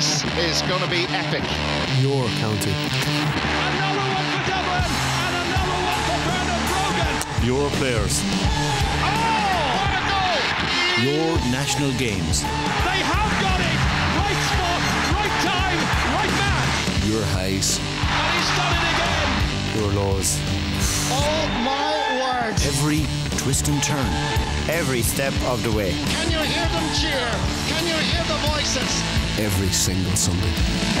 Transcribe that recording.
This is going to be epic. Your county. Another one for Dublin and another one for Bernard Brogan. Your players. Oh, what a goal! Your national games. They have got it. Right spot, right time, right man. Your highs. And he's done it again. Your laws. Oh my word! Every twist and turn. Every step of the way. Can you hear them cheer? Can you hear the voices? every single Sunday.